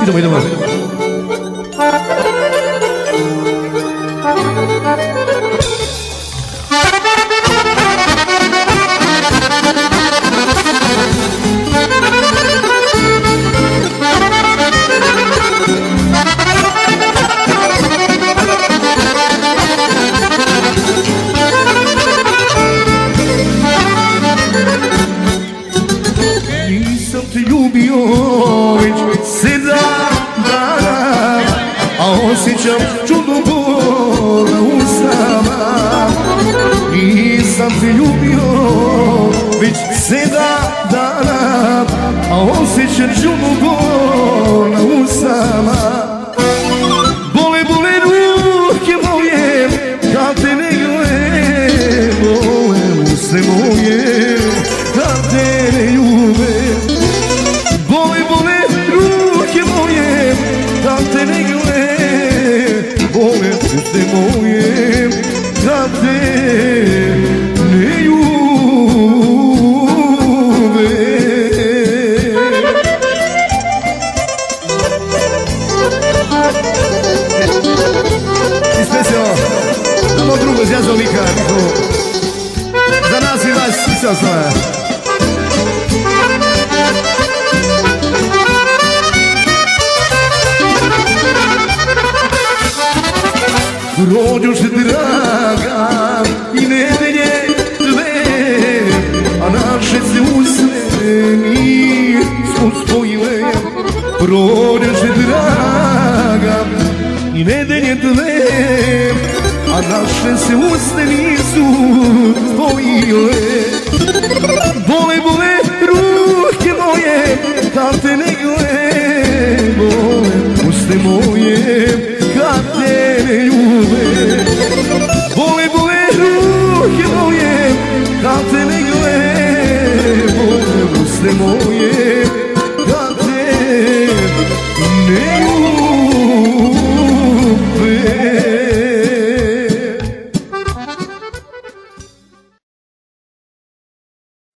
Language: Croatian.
你怎么？你怎么？Osjećam čudnu bol na usama Nisam te ljubio već sedam dana A osjećam čudnu bol na usama Bole, bole ruke moje Kad te ne glede Bole use moje Kad te ne ljube Bole, bole ruke moje Kad te ne glede Use moje te ne ljube I specijalno za mog druga iz Jazovnika, njihovo. Za nas i vas, i sve Rodjuš draga i nedelje dve A naše se usne mi uspojile Rodjuš draga i nedelje dve A naše se usne nisu spojile. Bole, bole ruke moje da te ne gle Bole usne moje Adler jube